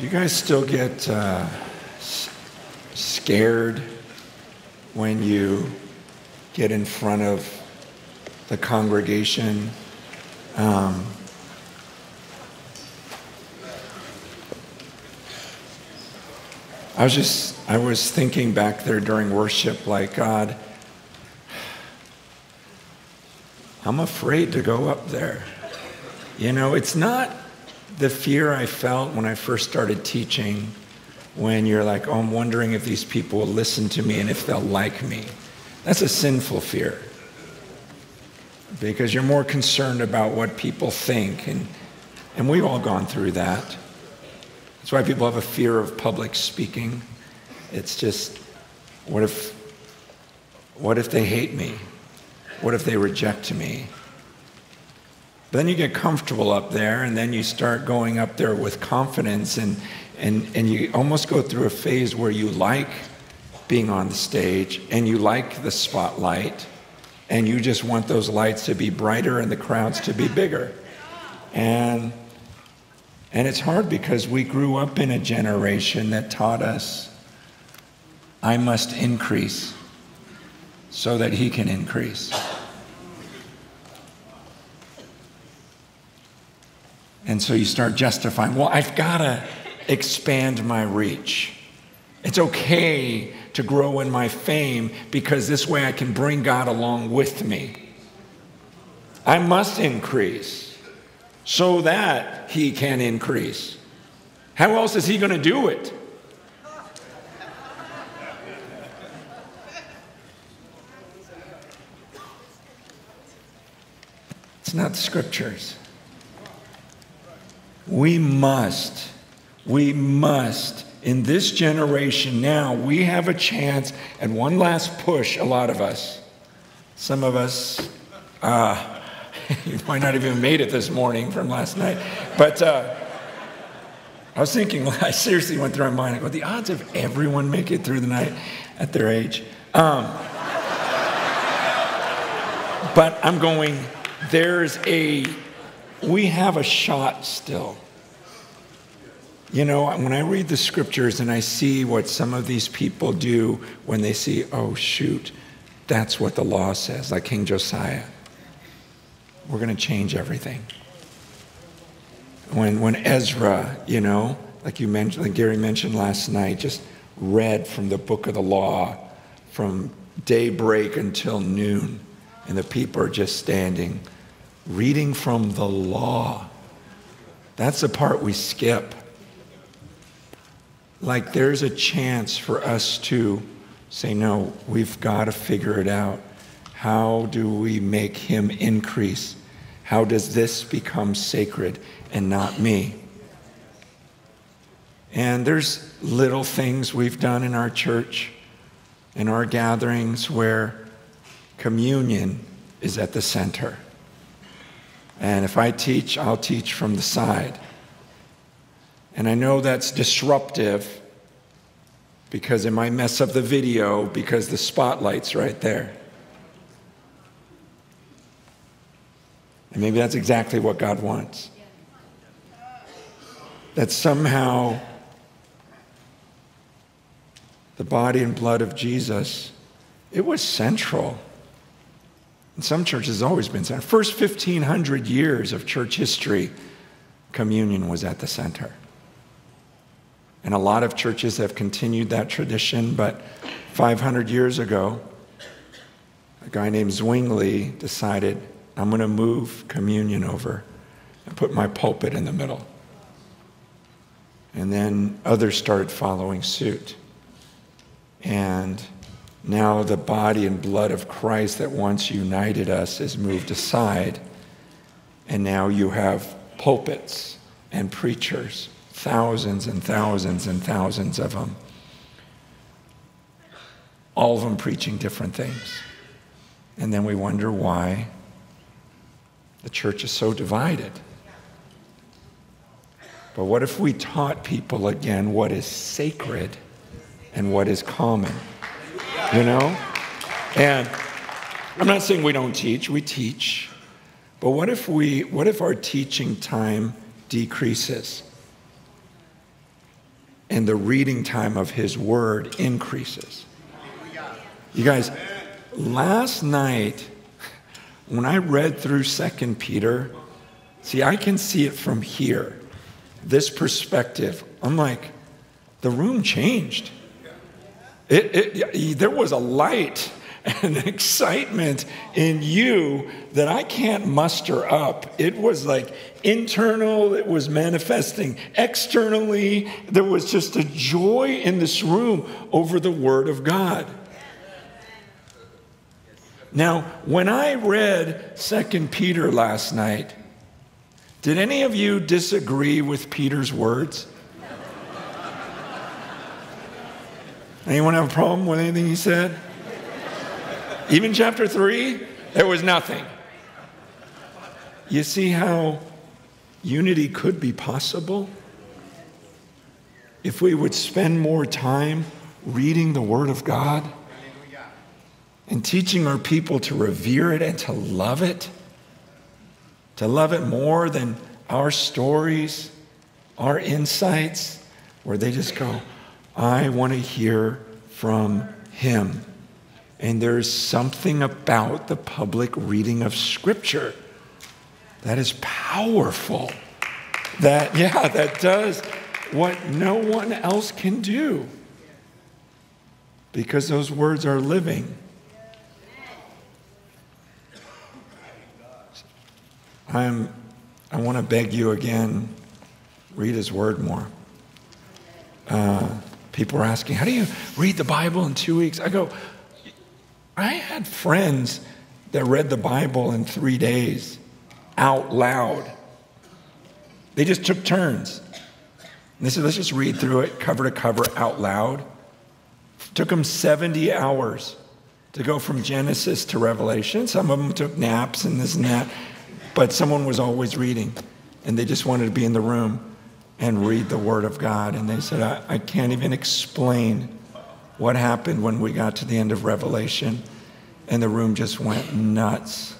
Do you guys still get uh, scared when you get in front of the congregation? Um, I was just, I was thinking back there during worship, like, God, I'm afraid to go up there. You know, it's not the fear I felt when I first started teaching, when you're like, oh, I'm wondering if these people will listen to me and if they'll like me. That's a sinful fear. Because you're more concerned about what people think. And, and we've all gone through that. That's why people have a fear of public speaking. It's just, what if, what if they hate me? What if they reject me? Then you get comfortable up there, and then you start going up there with confidence, and, and, and you almost go through a phase where you like being on the stage, and you like the spotlight, and you just want those lights to be brighter and the crowds to be bigger. And, and it's hard because we grew up in a generation that taught us I must increase so that he can increase. And so you start justifying, well, I've got to expand my reach. It's okay to grow in my fame because this way I can bring God along with me. I must increase so that He can increase. How else is He going to do it? It's not the scriptures. We must, we must, in this generation now, we have a chance and one last push, a lot of us. Some of us, uh, you might not even made it this morning from last night. But uh, I was thinking, I seriously went through my mind, I go, the odds of everyone make it through the night at their age. Um, but I'm going, there's a, we have a shot still. You know, when I read the scriptures and I see what some of these people do when they see, oh, shoot, that's what the law says, like King Josiah, we're going to change everything. When, when Ezra, you know, like you mentioned, like Gary mentioned last night, just read from the book of the law from daybreak until noon, and the people are just standing, reading from the law. That's the part we skip like there's a chance for us to say, no, we've got to figure it out. How do we make him increase? How does this become sacred and not me? And there's little things we've done in our church, in our gatherings, where communion is at the center. And if I teach, I'll teach from the side. And I know that's disruptive because it might mess up the video because the spotlight's right there. And maybe that's exactly what God wants. That somehow the body and blood of Jesus, it was central. In some churches, it's always been central. First 1,500 years of church history, communion was at the center. And a lot of churches have continued that tradition, but 500 years ago, a guy named Zwingli decided, I'm going to move communion over and put my pulpit in the middle. And then others started following suit. And now the body and blood of Christ that once united us is moved aside. And now you have pulpits and preachers thousands and thousands and thousands of them. All of them preaching different things. And then we wonder why the church is so divided. But what if we taught people again what is sacred and what is common? You know? And I'm not saying we don't teach, we teach. But what if we what if our teaching time decreases? and the reading time of his word increases. You guys, last night when I read through Second Peter, see, I can see it from here, this perspective. I'm like, the room changed. It, it, there was a light and excitement in you that I can't muster up. It was like internal, it was manifesting externally. There was just a joy in this room over the Word of God. Now, when I read Second Peter last night, did any of you disagree with Peter's words? Anyone have a problem with anything he said? Even chapter 3, there was nothing. You see how unity could be possible? If we would spend more time reading the Word of God and teaching our people to revere it and to love it, to love it more than our stories, our insights, where they just go, I want to hear from Him. And there's something about the public reading of Scripture that is powerful. That, yeah, that does what no one else can do because those words are living. I'm, I want to beg you again read his word more. Uh, people are asking, How do you read the Bible in two weeks? I go, I had friends that read the Bible in three days out loud. They just took turns. And they said, let's just read through it cover to cover out loud. It took them 70 hours to go from Genesis to Revelation. Some of them took naps and this and that, but someone was always reading. And they just wanted to be in the room and read the Word of God. And they said, I, I can't even explain what happened when we got to the end of Revelation and the room just went nuts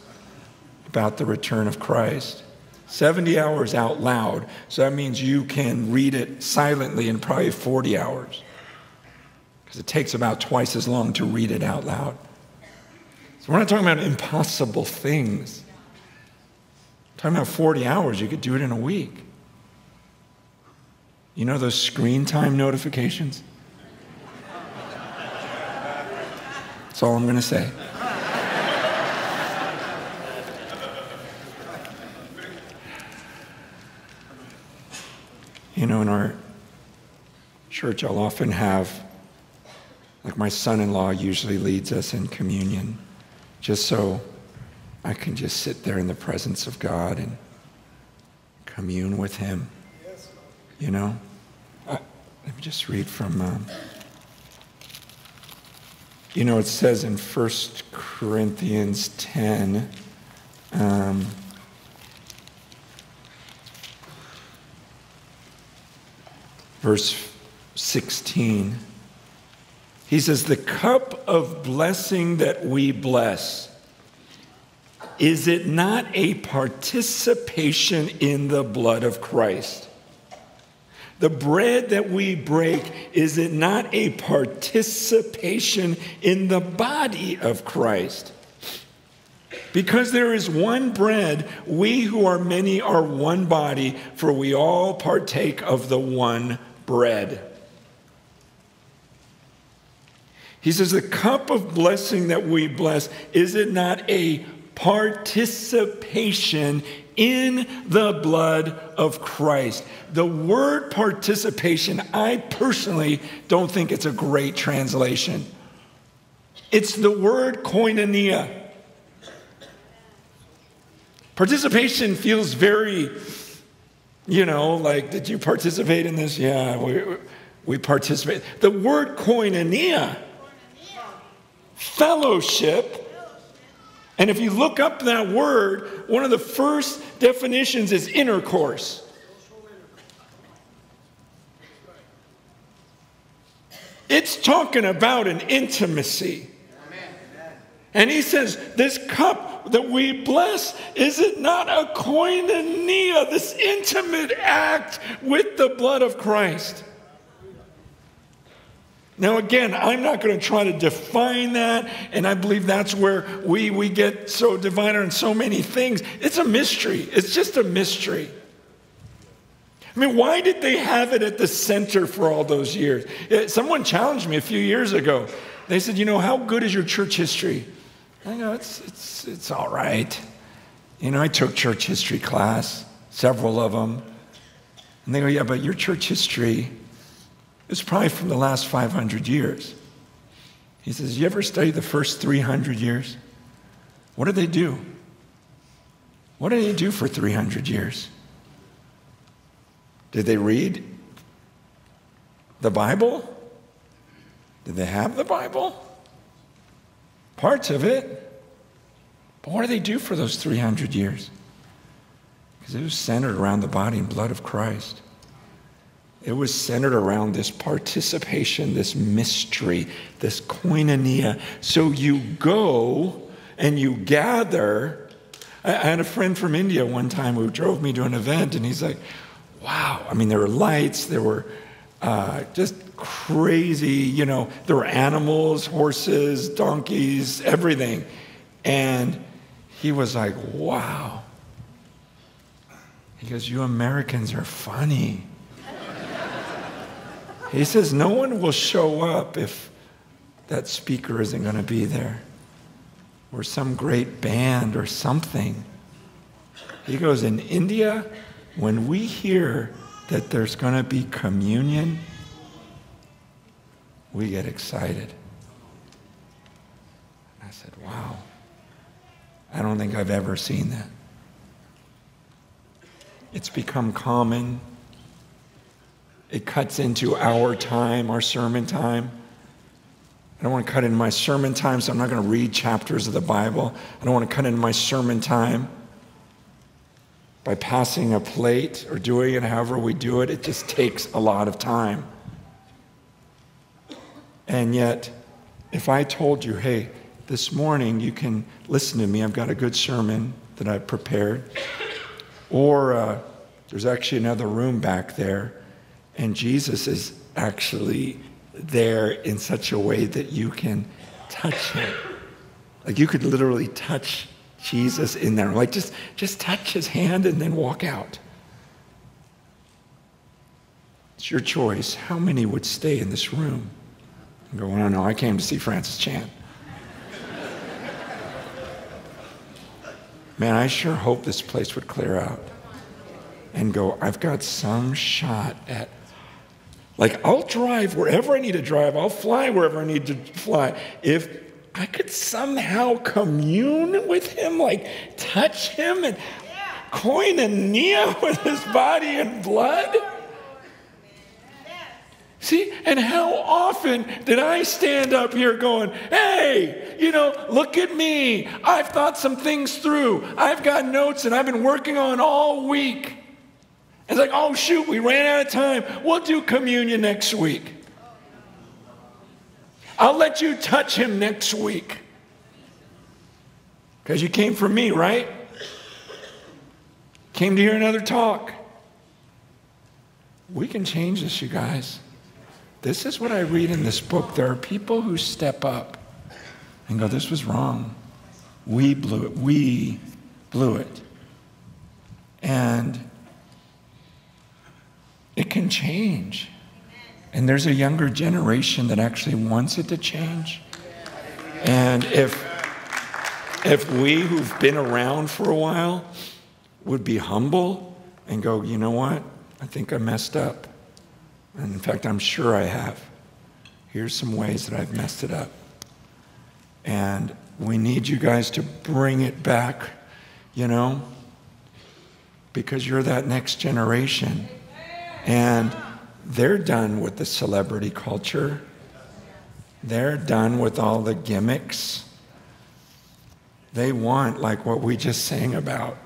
about the return of Christ. 70 hours out loud, so that means you can read it silently in probably 40 hours. Because it takes about twice as long to read it out loud. So we're not talking about impossible things. Talking about 40 hours, you could do it in a week. You know those screen time notifications? That's all I'm going to say. You know, in our church, I'll often have, like my son in law usually leads us in communion, just so I can just sit there in the presence of God and commune with Him. You know? Let me just read from. Um, you know, it says in 1 Corinthians 10, um, verse 16, he says, The cup of blessing that we bless, is it not a participation in the blood of Christ? The bread that we break, is it not a participation in the body of Christ? Because there is one bread, we who are many are one body, for we all partake of the one bread. He says, The cup of blessing that we bless, is it not a participation in the blood of Christ. The word participation, I personally don't think it's a great translation. It's the word koinonia. Participation feels very, you know, like, did you participate in this? Yeah, we, we participate. The word koinonia, fellowship, and if you look up that word, one of the first definitions is intercourse. It's talking about an intimacy. And he says, This cup that we bless, is it not a koinonia, this intimate act with the blood of Christ? Now, again, I'm not going to try to define that, and I believe that's where we, we get so divided on so many things. It's a mystery, it's just a mystery. I mean, why did they have it at the center for all those years? Eh, someone challenged me a few years ago. They said, You know, how good is your church history? I go, It's, it's, it's all right. You know, I took church history class, several of them. And they go, Yeah, but your church history it's probably from the last 500 years. He says, You ever study the first 300 years? What did they do? What did they do for 300 years? Did they read the Bible? Did they have the Bible? Parts of it. But what did they do for those 300 years? Because it was centered around the body and blood of Christ. It was centered around this participation, this mystery, this koinonia. So you go and you gather. I had a friend from India one time who drove me to an event, and he's like, wow. I mean, there were lights, there were uh, just crazy, you know, there were animals, horses, donkeys, everything. And he was like, wow. He goes, You Americans are funny. He says, No one will show up if that speaker isn't going to be there, or some great band or something. He goes, In India, when we hear that there's going to be communion, we get excited. I said, Wow. I don't think I've ever seen that. It's become common it cuts into our time, our sermon time. I don't want to cut into my sermon time, so I'm not going to read chapters of the Bible. I don't want to cut into my sermon time by passing a plate or doing it however we do it. It just takes a lot of time. And yet, if I told you, hey, this morning you can listen to me, I've got a good sermon that I've prepared, or uh, there's actually another room back there and Jesus is actually there in such a way that you can touch him. Like you could literally touch Jesus in there. Like just, just touch his hand and then walk out. It's your choice. How many would stay in this room go, no, no, I came to see Francis Chan. Man, I sure hope this place would clear out and go, I've got some shot at like, I'll drive wherever I need to drive, I'll fly wherever I need to fly. If I could somehow commune with him, like touch him and koinonia with his body and blood. See, and how often did I stand up here going, hey, you know, look at me. I've thought some things through. I've got notes and I've been working on all week. It's like, oh, shoot, we ran out of time. We'll do communion next week. I'll let you touch him next week. Because you came for me, right? Came to hear another talk. We can change this, you guys. This is what I read in this book. There are people who step up and go, This was wrong. We blew it. We blew it. And it can change. And there's a younger generation that actually wants it to change. And if, if we who've been around for a while would be humble and go, you know what? I think I messed up. And in fact, I'm sure I have. Here's some ways that I've messed it up. And we need you guys to bring it back, you know, because you're that next generation. And they're done with the celebrity culture. They're done with all the gimmicks. They want, like what we just sang about.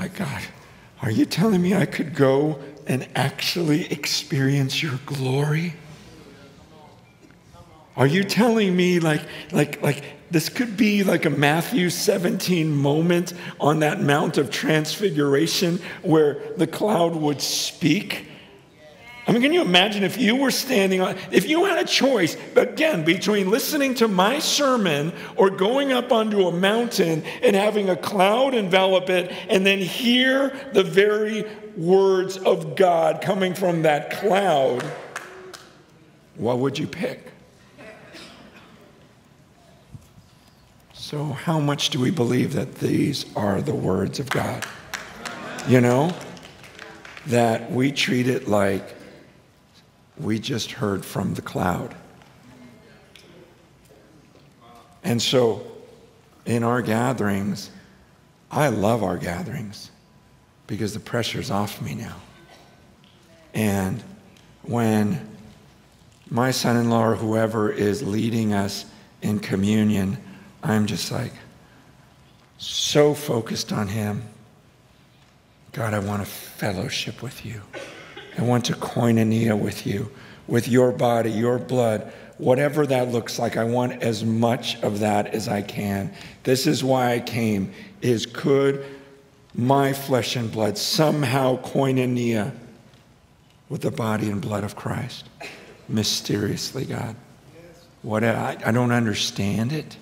Like, God, are you telling me I could go and actually experience your glory? Are you telling me like like like this could be like a Matthew 17 moment on that mount of transfiguration where the cloud would speak I mean, can you imagine if you were standing on, if you had a choice, again, between listening to my sermon or going up onto a mountain and having a cloud envelop it and then hear the very words of God coming from that cloud, what would you pick? So, how much do we believe that these are the words of God? You know, that we treat it like we just heard from the cloud. And so, in our gatherings, I love our gatherings because the pressure's off me now. And when my son in law or whoever is leading us in communion, I'm just like so focused on him. God, I want a fellowship with you. I want to koinonia with you, with your body, your blood, whatever that looks like. I want as much of that as I can. This is why I came, is could my flesh and blood somehow koinonia with the body and blood of Christ? Mysteriously, God. What I, I don't understand it,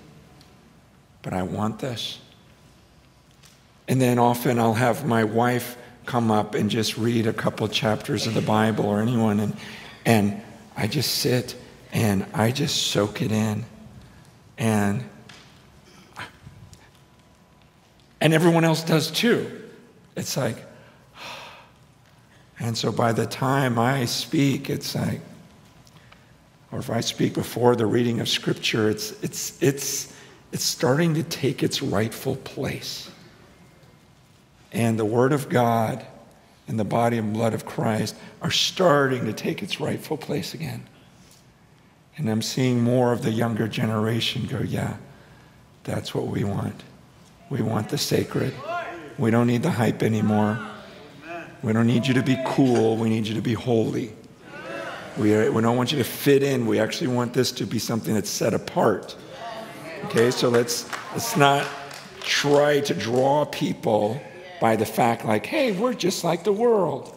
but I want this. And then often I'll have my wife come up and just read a couple chapters of the Bible or anyone, and, and I just sit and I just soak it in. And, and everyone else does too. It's like, and so by the time I speak, it's like, or if I speak before the reading of Scripture, it's, it's, it's, it's starting to take its rightful place. And the Word of God and the body and blood of Christ are starting to take its rightful place again. And I'm seeing more of the younger generation go, yeah, that's what we want. We want the sacred. We don't need the hype anymore. We don't need you to be cool. We need you to be holy. We, are, we don't want you to fit in. We actually want this to be something that's set apart. Okay, so let's, let's not try to draw people by the fact, like, hey, we're just like the world.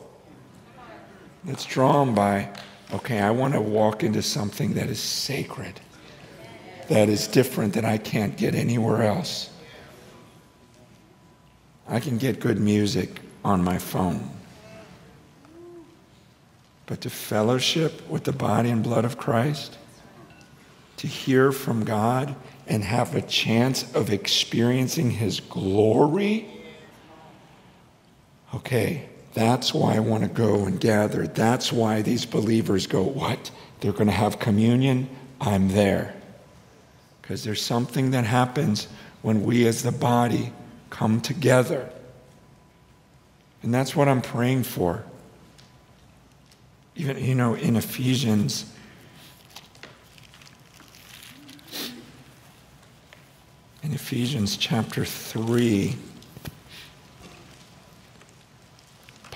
It's drawn by, okay, I want to walk into something that is sacred, that is different, that I can't get anywhere else. I can get good music on my phone. But to fellowship with the body and blood of Christ, to hear from God and have a chance of experiencing His glory Okay, that's why I want to go and gather. That's why these believers go, What? They're going to have communion? I'm there. Because there's something that happens when we as the body come together. And that's what I'm praying for. Even, you know, in Ephesians, in Ephesians chapter 3,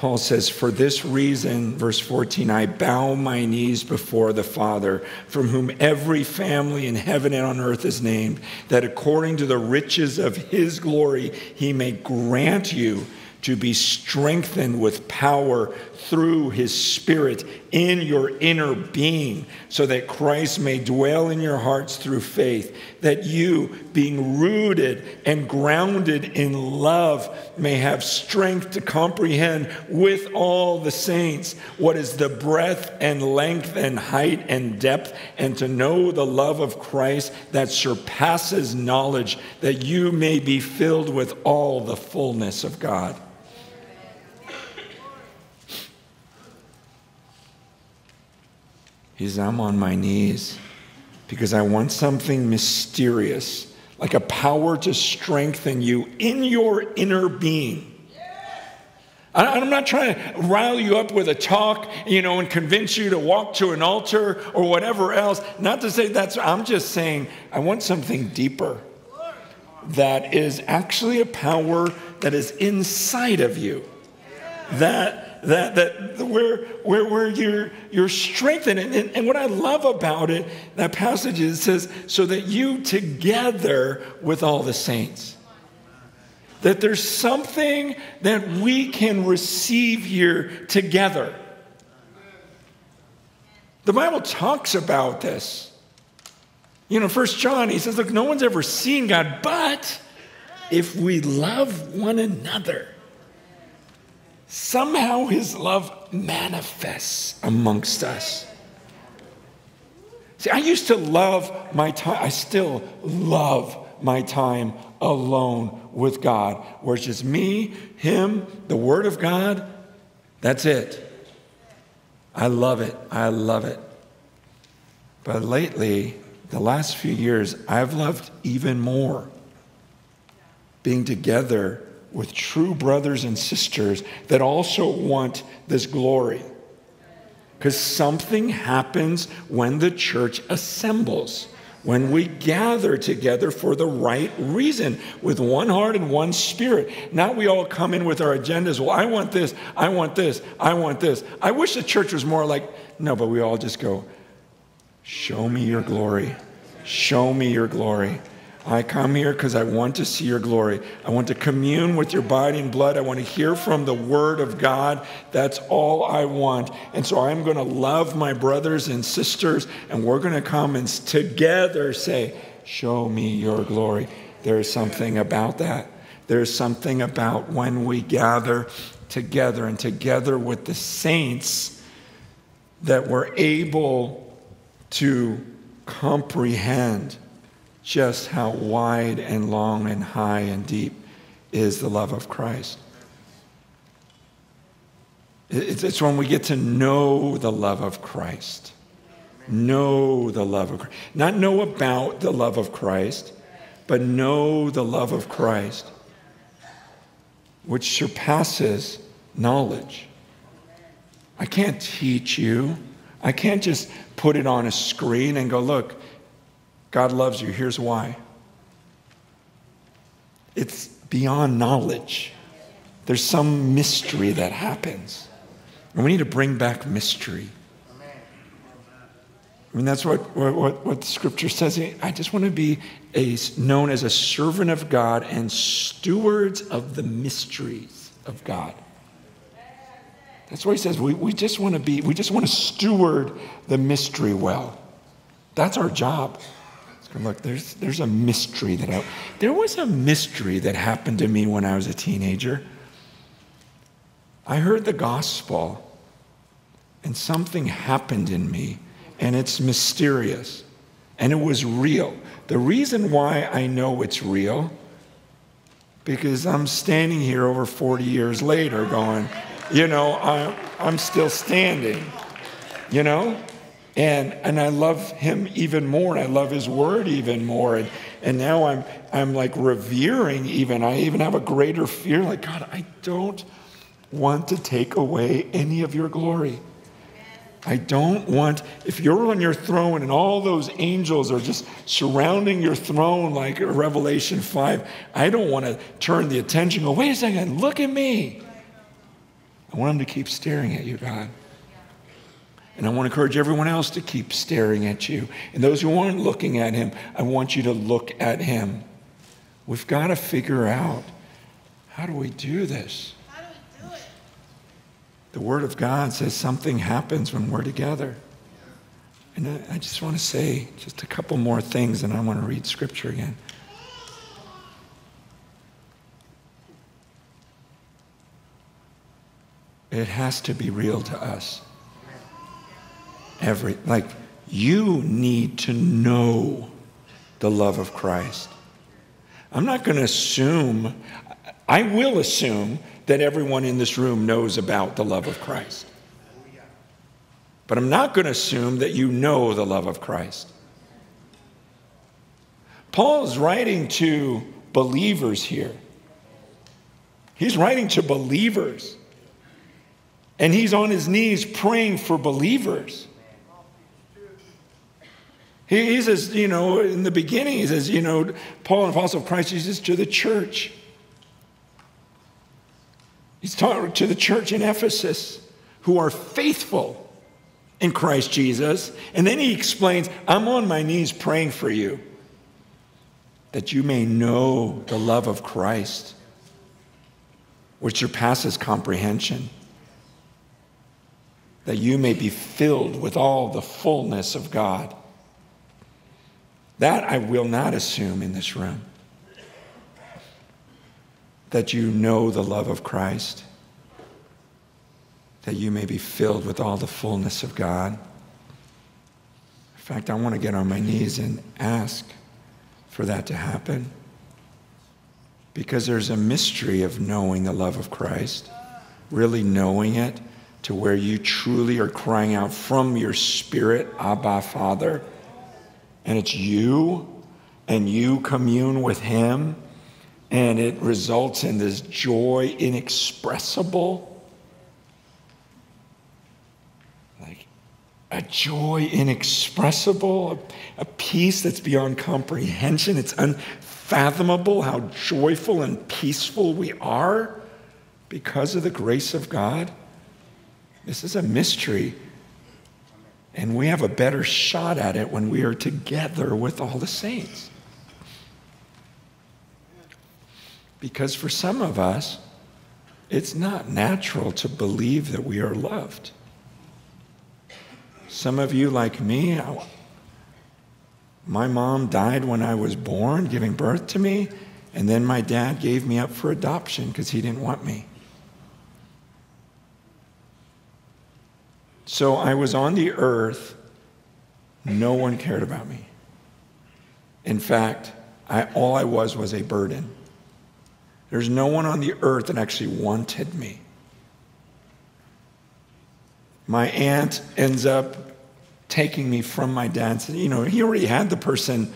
Paul says, For this reason, verse 14, I bow my knees before the Father, from whom every family in heaven and on earth is named, that according to the riches of his glory, he may grant you to be strengthened with power through his Spirit in your inner being, so that Christ may dwell in your hearts through faith, that you, being rooted and grounded in love, may have strength to comprehend with all the saints what is the breadth and length and height and depth, and to know the love of Christ that surpasses knowledge, that you may be filled with all the fullness of God. Says, I'm on my knees because I want something mysterious, like a power to strengthen you in your inner being. I'm not trying to rile you up with a talk, you know, and convince you to walk to an altar or whatever else. Not to say that's, I'm just saying I want something deeper that is actually a power that is inside of you. That that, that where, where, where you're, you're strengthened. And, and, and what I love about it, that passage is, says, so that you together with all the saints. That there's something that we can receive here together. The Bible talks about this. You know, First John, he says, Look, no one's ever seen God, but if we love one another, somehow his love manifests amongst us. See, I used to love my time, I still love my time alone with God, where it's just me, Him, the Word of God. That's it. I love it. I love it. But lately, the last few years, I've loved even more being together with true brothers and sisters that also want this glory. Because something happens when the church assembles, when we gather together for the right reason, with one heart and one spirit. Not we all come in with our agendas. Well, I want this, I want this, I want this. I wish the church was more like, no, but we all just go, show me your glory. Show me your glory. I come here because I want to see your glory. I want to commune with your body and blood. I want to hear from the word of God. That's all I want. And so I'm going to love my brothers and sisters, and we're going to come and together say, Show me your glory. There's something about that. There's something about when we gather together and together with the saints that we're able to comprehend just how wide and long and high and deep is the love of Christ. It's when we get to know the love of Christ. Know the love of Christ. Not know about the love of Christ, but know the love of Christ, which surpasses knowledge. I can't teach you. I can't just put it on a screen and go, look, God loves you. Here's why it's beyond knowledge. There's some mystery that happens. And we need to bring back mystery. I mean, that's what, what, what the scripture says. I just want to be a, known as a servant of God and stewards of the mysteries of God. That's what he says. We, we just want to be, we just want to steward the mystery well. That's our job. Look, there's, there's a mystery that I, there was a mystery that happened to me when I was a teenager. I heard the gospel and something happened in me and it's mysterious and it was real. The reason why I know it's real because I'm standing here over 40 years later going, you know, I, I'm still standing, you know? And, and I love him even more, and I love his word even more. And, and now I'm, I'm like revering even. I even have a greater fear like, God, I don't want to take away any of your glory. I don't want, if you're on your throne and all those angels are just surrounding your throne like Revelation 5, I don't want to turn the attention, go, wait a second, look at me. I want them to keep staring at you, God. And I want to encourage everyone else to keep staring at you. And those who aren't looking at him, I want you to look at him. We've got to figure out how do we do this? How do we do it? The Word of God says something happens when we're together. And I, I just want to say just a couple more things, and I want to read Scripture again. It has to be real to us every like you need to know the love of Christ. I'm not going to assume I will assume that everyone in this room knows about the love of Christ. But I'm not going to assume that you know the love of Christ. Paul is writing to believers here. He's writing to believers. And he's on his knees praying for believers. He, he says, you know, in the beginning, he says, you know, Paul, an apostle of Christ Jesus, to the church. He's talking to the church in Ephesus who are faithful in Christ Jesus. And then he explains, I'm on my knees praying for you that you may know the love of Christ, which surpasses comprehension that you may be filled with all the fullness of God. That I will not assume in this room. That you know the love of Christ, that you may be filled with all the fullness of God. In fact, I want to get on my knees and ask for that to happen. Because there's a mystery of knowing the love of Christ, really knowing it to where you truly are crying out from your spirit, Abba, Father and it's you, and you commune with Him, and it results in this joy inexpressible. Like a joy inexpressible, a, a peace that's beyond comprehension. It's unfathomable how joyful and peaceful we are because of the grace of God. This is a mystery and we have a better shot at it when we are together with all the saints. Because for some of us, it's not natural to believe that we are loved. Some of you, like me, my mom died when I was born, giving birth to me, and then my dad gave me up for adoption because he didn't want me. So I was on the earth. No one cared about me. In fact, I, all I was was a burden. There's no one on the earth that actually wanted me. My aunt ends up taking me from my dad. You know, he already had the person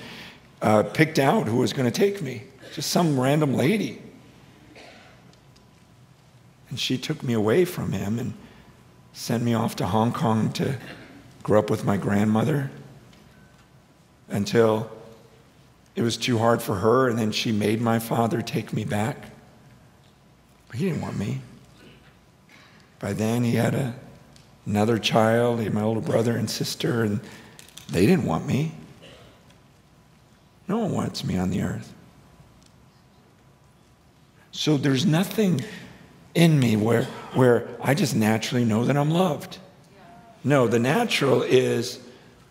uh, picked out who was going to take me, just some random lady. And she took me away from him and sent me off to Hong Kong to grow up with my grandmother until it was too hard for her, and then she made my father take me back. But he didn't want me. By then, he had a, another child, he had my older brother and sister, and they didn't want me. No one wants me on the earth. So there's nothing in me where, where I just naturally know that I'm loved. No, the natural is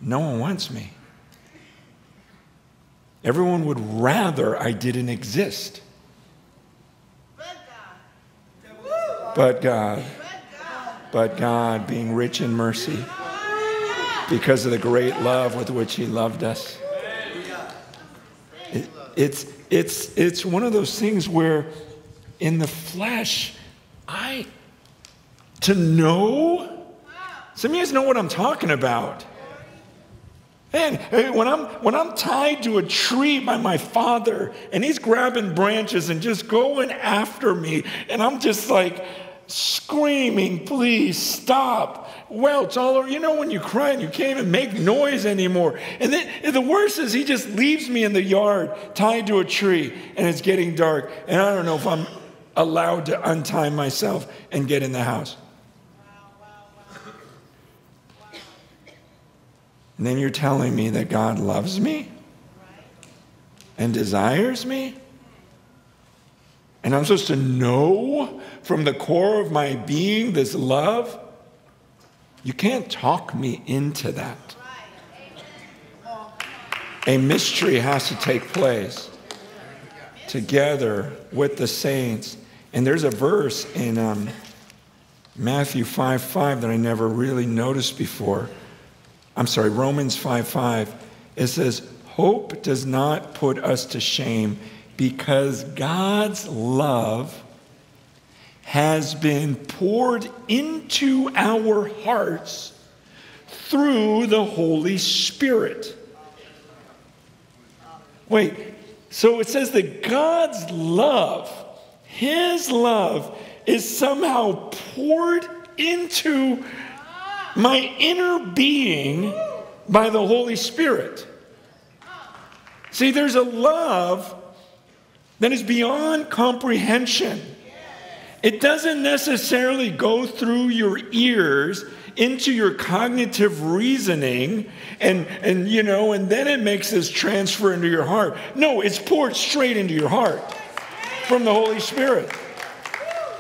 no one wants me. Everyone would rather I didn't exist. But God, but God, being rich in mercy, because of the great love with which He loved us. It, it's, it's, it's one of those things where in the flesh, I, to know? Some of you guys know what I'm talking about. Man, when I'm, when I'm tied to a tree by my father and he's grabbing branches and just going after me, and I'm just like screaming, please stop. Welch all over. You know, when you cry and you can't even make noise anymore. And then and the worst is he just leaves me in the yard tied to a tree and it's getting dark. And I don't know if I'm allowed to untie myself and get in the house. And then you're telling me that God loves me and desires me? And I'm supposed to know from the core of my being this love? You can't talk me into that. A mystery has to take place together with the saints and there's a verse in um, Matthew 5 5 that I never really noticed before. I'm sorry, Romans 5 5. It says, Hope does not put us to shame because God's love has been poured into our hearts through the Holy Spirit. Wait, so it says that God's love his love is somehow poured into my inner being by the Holy Spirit. See, there's a love that is beyond comprehension. It doesn't necessarily go through your ears into your cognitive reasoning and, and you know and then it makes this transfer into your heart no it's poured straight into your heart from the Holy Spirit.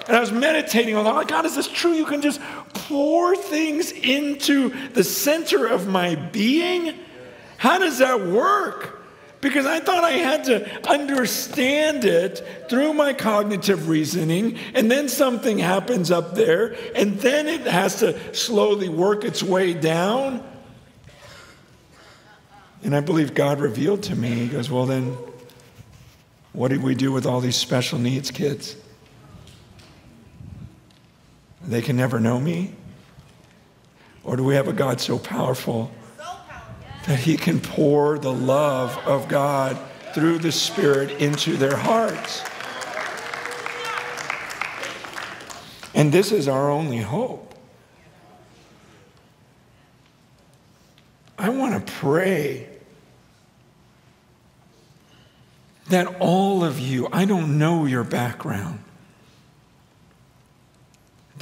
And I was meditating on that. Like, God, is this true? You can just pour things into the center of my being? How does that work? Because I thought I had to understand it through my cognitive reasoning, and then something happens up there, and then it has to slowly work its way down. And I believe God revealed to me, He goes, Well, then, what did we do with all these special needs kids? They can never know me? Or do we have a God so powerful that He can pour the love of God through the Spirit into their hearts? And this is our only hope. I want to pray that all of you, I don't know your background,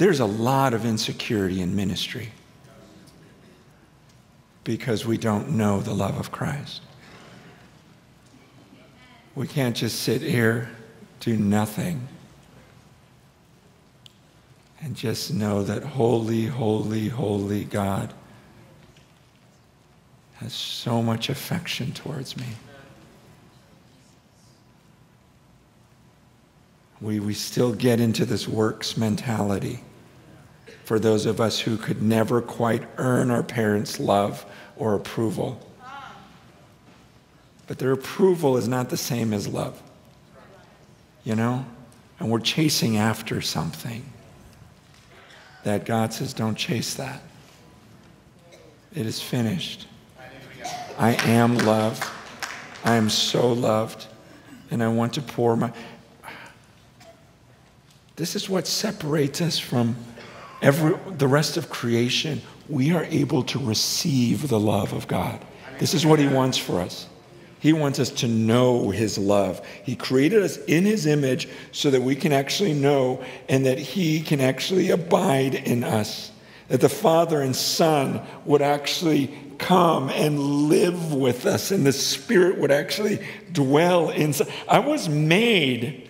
there's a lot of insecurity in ministry because we don't know the love of Christ. We can't just sit here, do nothing, and just know that holy, holy, holy God has so much affection towards me. We, we still get into this works mentality for those of us who could never quite earn our parents' love or approval. But their approval is not the same as love. You know? And we're chasing after something that God says, don't chase that. It is finished. I am loved. I am so loved. And I want to pour my. This is what separates us from every, the rest of creation. We are able to receive the love of God. This is what He wants for us. He wants us to know His love. He created us in His image so that we can actually know and that He can actually abide in us. That the Father and Son would actually come and live with us, and the Spirit would actually dwell inside. I was made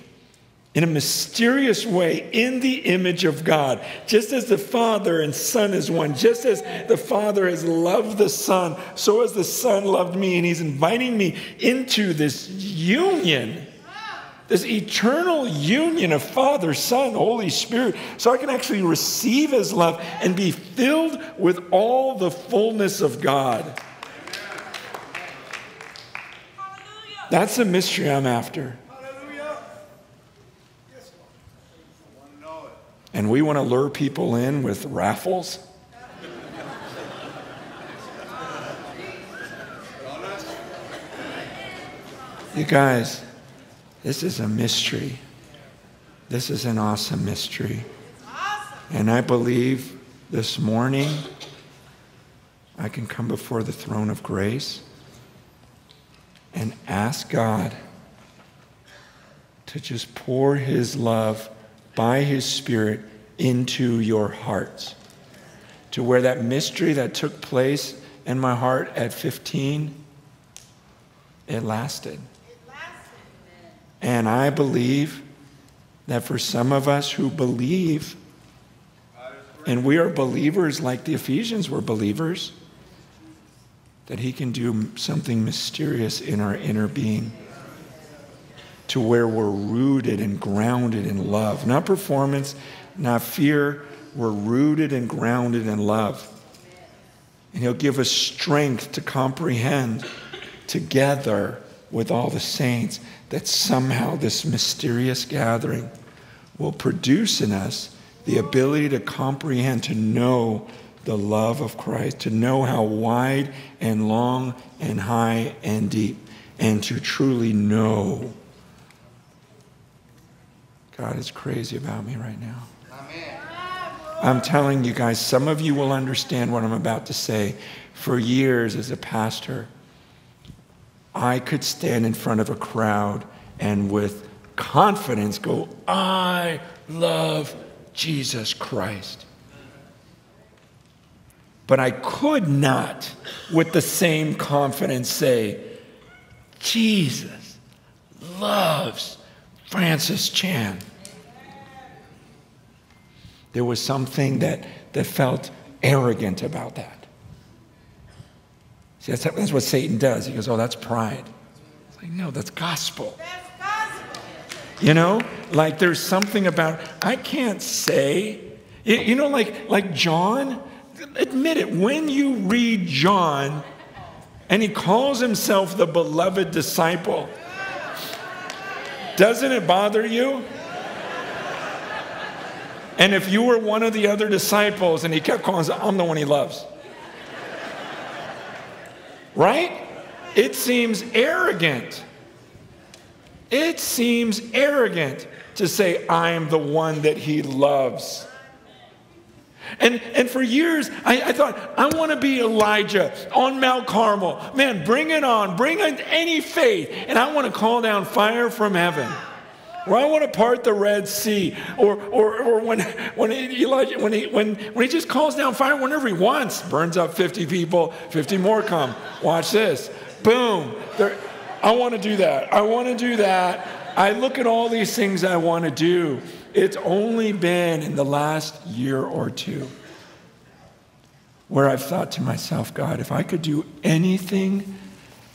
in a mysterious way in the image of God. Just as the Father and Son is one, just as the Father has loved the Son, so has the Son loved me, and He's inviting me into this union. This eternal union of Father, Son, Holy Spirit, so I can actually receive His love and be filled with all the fullness of God. That's the mystery I'm after. And we want to lure people in with raffles. You guys, this is a mystery. This is an awesome mystery. And I believe this morning I can come before the throne of grace and ask God to just pour his love by His Spirit into your hearts. To where that mystery that took place in my heart at 15, it lasted. And I believe that for some of us who believe, and we are believers like the Ephesians were believers, that He can do something mysterious in our inner being to where we're rooted and grounded in love. Not performance, not fear. We're rooted and grounded in love. And He'll give us strength to comprehend together with all the saints that somehow this mysterious gathering will produce in us the ability to comprehend, to know the love of Christ, to know how wide and long and high and deep, and to truly know God is crazy about me right now. Amen. I'm telling you guys, some of you will understand what I'm about to say. For years as a pastor, I could stand in front of a crowd and with confidence go, I love Jesus Christ. But I could not, with the same confidence, say, Jesus loves Francis Chan. There was something that, that felt arrogant about that. See, that's, that's what Satan does. He goes, Oh, that's pride. It's like, no, that's gospel. You know, like there's something about, I can't say, you, you know, like, like John, admit it, when you read John and he calls himself the beloved disciple, doesn't it bother you? And if you were one of the other disciples and he kept calling, I'm the one he loves. Right? It seems arrogant. It seems arrogant to say, I'm the one that he loves. And, and for years, I, I thought, I want to be Elijah on Mount Carmel. Man, bring it on. Bring in any faith. And I want to call down fire from heaven. Or I want to part the Red Sea. Or, or, or when, when Elijah, when he, when, when he just calls down fire whenever he wants, burns up 50 people, 50 more come. Watch this. Boom. There, I want to do that. I want to do that. I look at all these things I want to do. It's only been in the last year or two where I've thought to myself, God, if I could do anything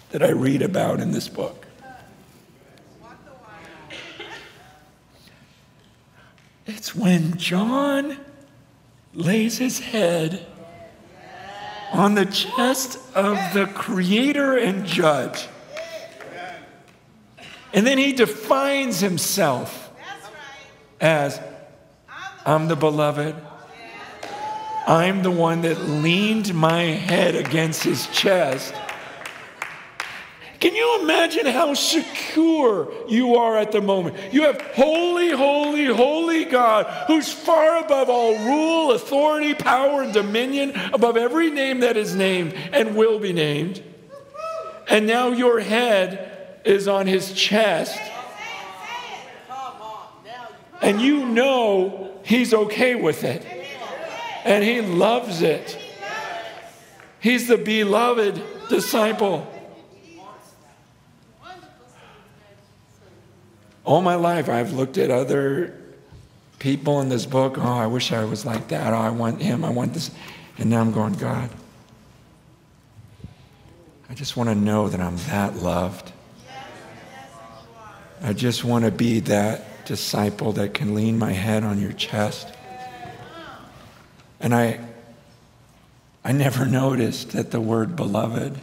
that I read about in this book, it's when John lays his head on the chest of the creator and judge and then he defines himself as I'm the beloved. I'm the one that leaned my head against his chest. Can you imagine how secure you are at the moment? You have holy, holy, holy God who's far above all rule, authority, power, and dominion, above every name that is named and will be named. And now your head is on his chest. And you know he's okay with it. And he loves it. He's the beloved disciple. All my life, I've looked at other people in this book. Oh, I wish I was like that. Oh, I want him. I want this. And now I'm going, God, I just want to know that I'm that loved. I just want to be that disciple that can lean my head on your chest. And I, I never noticed that the word beloved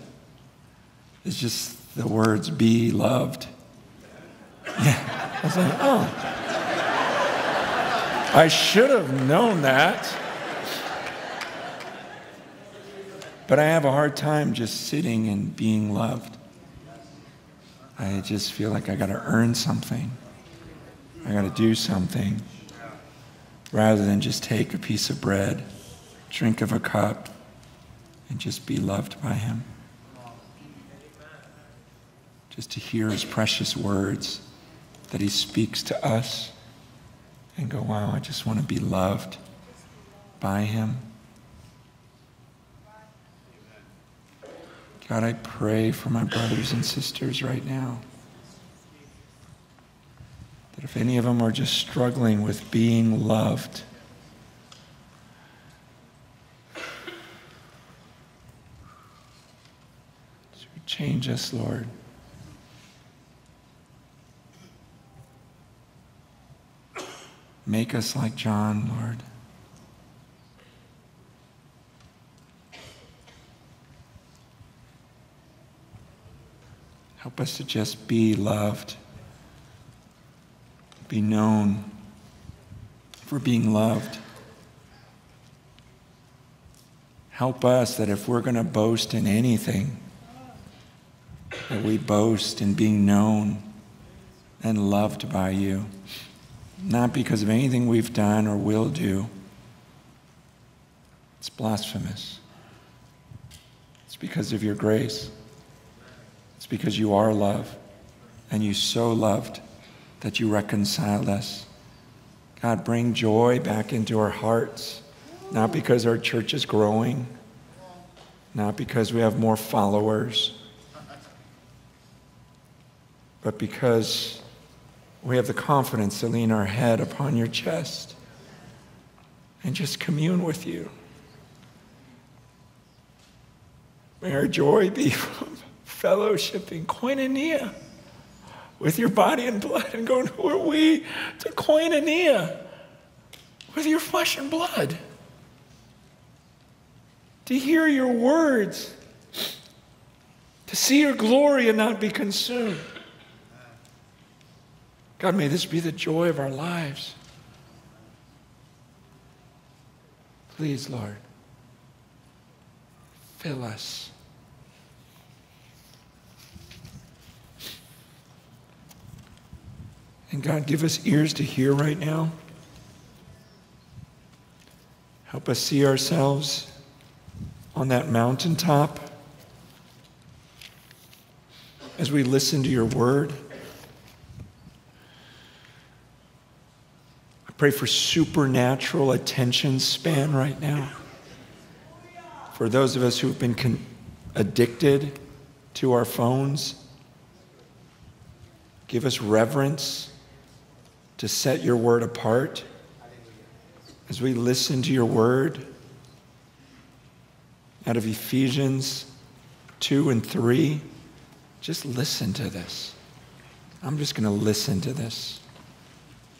is just the words be loved. Yeah. I was like, oh. I should have known that. But I have a hard time just sitting and being loved. I just feel like I got to earn something. I got to do something rather than just take a piece of bread, drink of a cup, and just be loved by Him. Just to hear His precious words that He speaks to us and go, wow, I just want to be loved by Him. God, I pray for my brothers and sisters right now. That if any of them are just struggling with being loved, change us, Lord. Make us like John, Lord. Help us to just be loved, be known for being loved. Help us that if we're going to boast in anything, that we boast in being known and loved by you, not because of anything we've done or will do. It's blasphemous. It's because of your grace. It's because you are love and you so loved that you reconciled us. God, bring joy back into our hearts, not because our church is growing, not because we have more followers, but because we have the confidence to lean our head upon your chest and just commune with you. May our joy be from fellowshipping, koinonia, with your body and blood, and going, who are we to koinonia with your flesh and blood? To hear your words, to see your glory and not be consumed. God, may this be the joy of our lives. Please, Lord, fill us. And God, give us ears to hear right now. Help us see ourselves on that mountaintop as we listen to your word. I pray for supernatural attention span right now. For those of us who've been con- addicted to our phones, give us reverence to set your word apart as we listen to your word out of Ephesians 2 and 3. Just listen to this. I'm just going to listen to this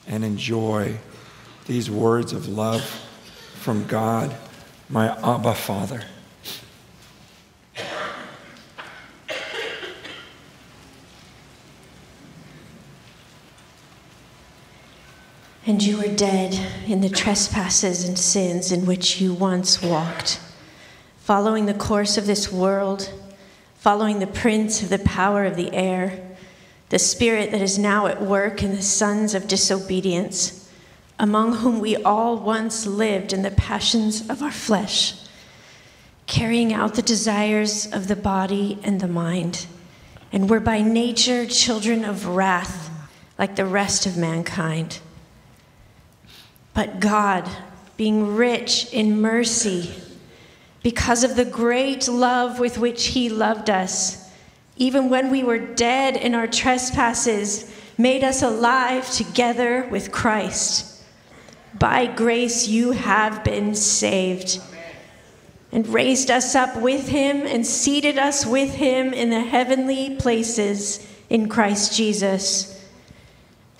and enjoy these words of love from God, my Abba Father. And you were dead in the trespasses and sins in which you once walked, following the course of this world, following the prince of the power of the air the spirit that is now at work in the sons of disobedience, among whom we all once lived in the passions of our flesh, carrying out the desires of the body and the mind, and were by nature children of wrath, like the rest of mankind. But God, being rich in mercy, because of the great love with which He loved us, even when we were dead in our trespasses, made us alive together with Christ. By grace you have been saved, and raised us up with him, and seated us with him in the heavenly places in Christ Jesus,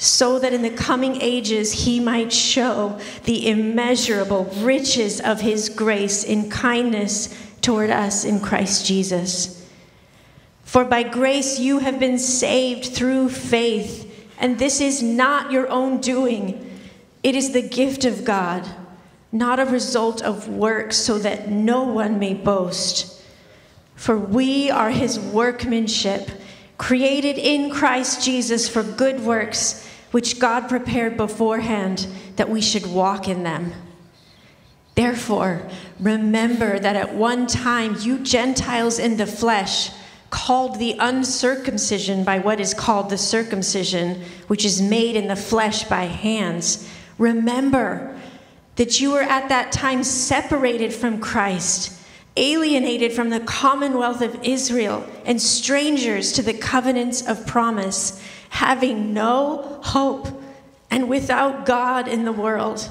so that in the coming ages he might show the immeasurable riches of his grace in kindness toward us in Christ Jesus. For by grace you have been saved through faith, and this is not your own doing. It is the gift of God, not a result of works, so that no one may boast. For we are his workmanship, created in Christ Jesus for good works, which God prepared beforehand that we should walk in them. Therefore, remember that at one time you Gentiles in the flesh, called the uncircumcision by what is called the circumcision, which is made in the flesh by hands. Remember that you were at that time separated from Christ, alienated from the commonwealth of Israel, and strangers to the covenants of promise, having no hope and without God in the world.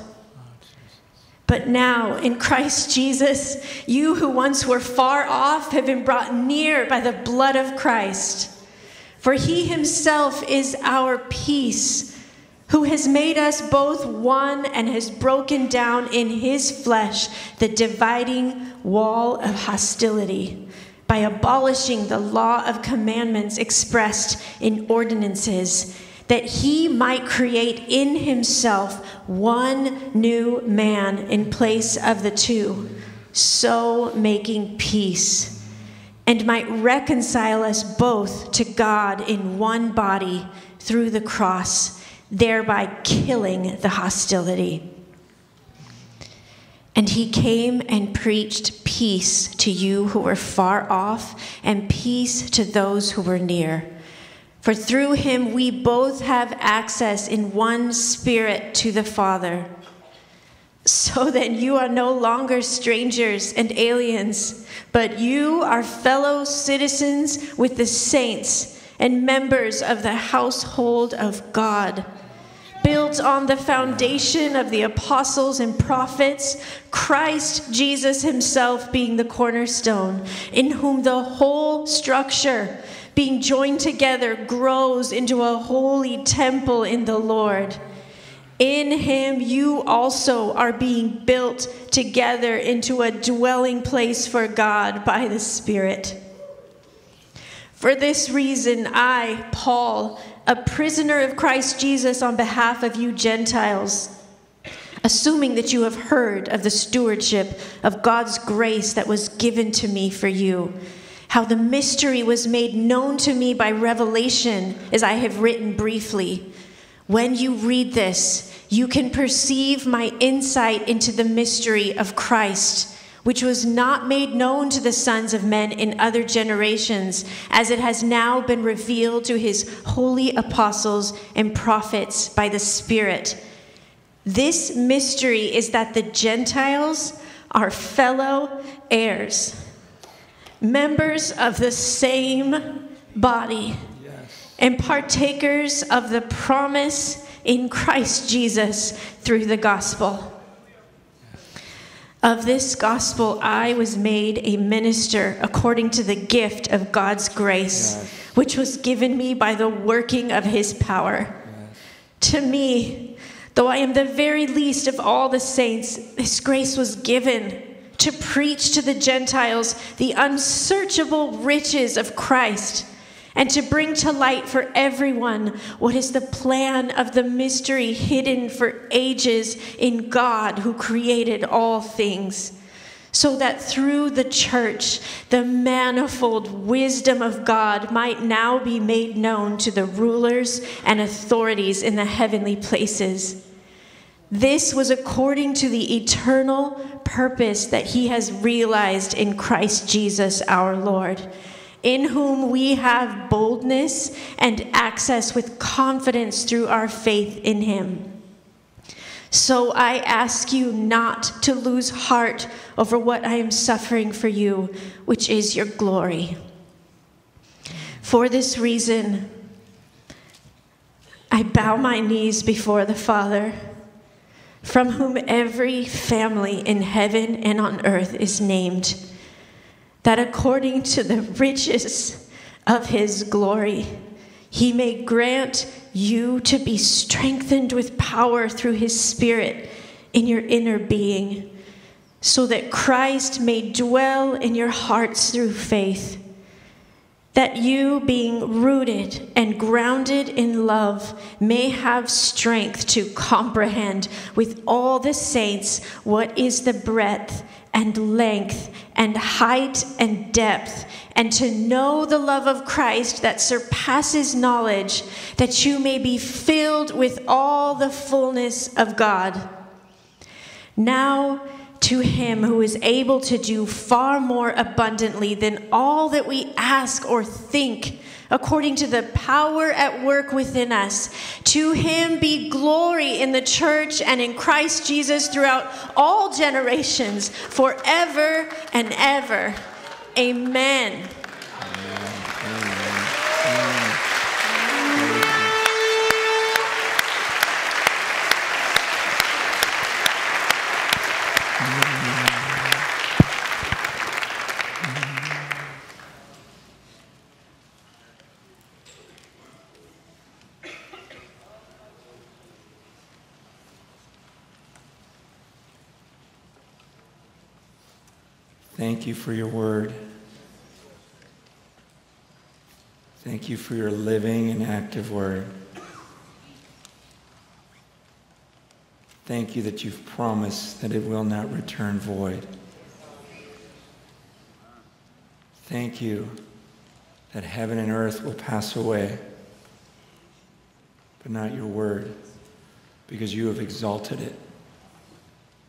But now, in Christ Jesus, you who once were far off have been brought near by the blood of Christ. For he himself is our peace, who has made us both one and has broken down in his flesh the dividing wall of hostility by abolishing the law of commandments expressed in ordinances that he might create in himself one new man in place of the two, so making peace, and might reconcile us both to God in one body through the cross, thereby killing the hostility. And he came and preached peace to you who were far off, and peace to those who were near. For through him we both have access in one spirit to the Father. So that you are no longer strangers and aliens, but you are fellow citizens with the saints and members of the household of God, built on the foundation of the apostles and prophets, Christ Jesus himself being the cornerstone, in whom the whole structure, being joined together, grows into a holy temple in the Lord. In him you also are being built together into a dwelling place for God by the Spirit. For this reason, I, Paul, a prisoner of Christ Jesus on behalf of you Gentiles, assuming that you have heard of the stewardship of God's grace that was given to me for you, how the mystery was made known to me by revelation, as I have written briefly. When you read this, you can perceive my insight into the mystery of Christ which was not made known to the sons of men in other generations, as it has now been revealed to his holy apostles and prophets by the Spirit. This mystery is that the Gentiles are fellow heirs, members of the same body, yes. and partakers of the promise in Christ Jesus through the gospel. Of this gospel, I was made a minister according to the gift of God's grace, yes. which was given me by the working of his power. Yes. To me, though I am the very least of all the saints, this grace was given to preach to the Gentiles the unsearchable riches of Christ and to bring to light for everyone what is the plan of the mystery hidden for ages in God who created all things, so that through the church the manifold wisdom of God might now be made known to the rulers and authorities in the heavenly places. This was according to the eternal purpose that he has realized in Christ Jesus our Lord in whom we have boldness and access with confidence through our faith in him. So I ask you not to lose heart over what I am suffering for you, which is your glory. For this reason, I bow my knees before the Father, from whom every family in heaven and on earth is named that according to the riches of his glory, he may grant you to be strengthened with power through his Spirit in your inner being, so that Christ may dwell in your hearts through faith. That you, being rooted and grounded in love, may have strength to comprehend with all the saints what is the breadth and length and height and depth, and to know the love of Christ that surpasses knowledge, that you may be filled with all the fullness of God. Now, to him who is able to do far more abundantly than all that we ask or think according to the power at work within us. To him be glory in the church and in Christ Jesus throughout all generations, forever and ever. Amen. Thank you for your word. Thank you for your living and active word. Thank you that you've promised that it will not return void. Thank you that heaven and earth will pass away, but not your word, because you have exalted it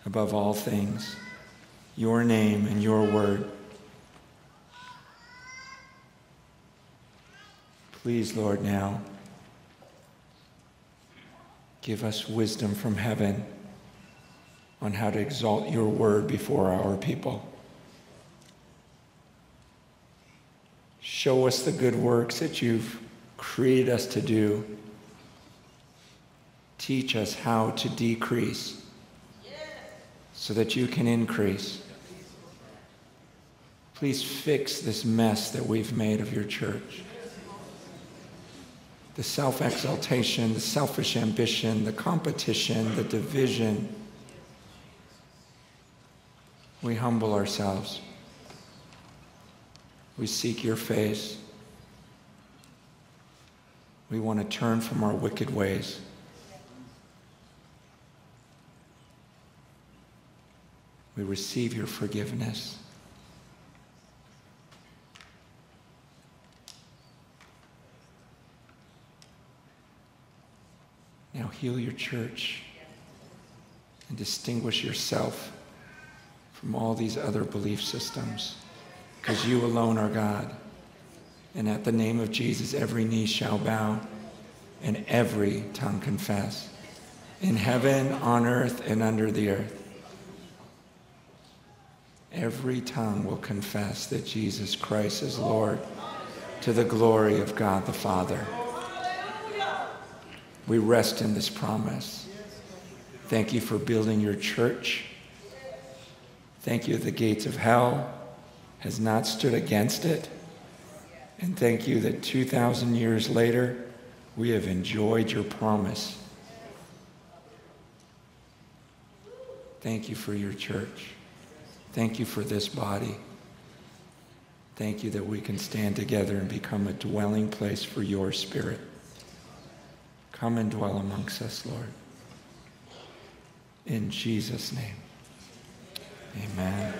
above all things your name and your word. Please, Lord, now give us wisdom from heaven on how to exalt your word before our people. Show us the good works that you've created us to do. Teach us how to decrease so that you can increase. Please fix this mess that we've made of your church. The self exaltation, the selfish ambition, the competition, the division. We humble ourselves. We seek your face. We want to turn from our wicked ways. We receive your forgiveness. Heal your church and distinguish yourself from all these other belief systems because you alone are God. And at the name of Jesus, every knee shall bow and every tongue confess in heaven, on earth, and under the earth. Every tongue will confess that Jesus Christ is Lord to the glory of God the Father. We rest in this promise. Thank you for building your church. Thank you, that the gates of hell has not stood against it. And thank you that 2,000 years later, we have enjoyed your promise. Thank you for your church. Thank you for this body. Thank you that we can stand together and become a dwelling place for your spirit. Come and dwell amongst us, Lord. In Jesus' name, amen.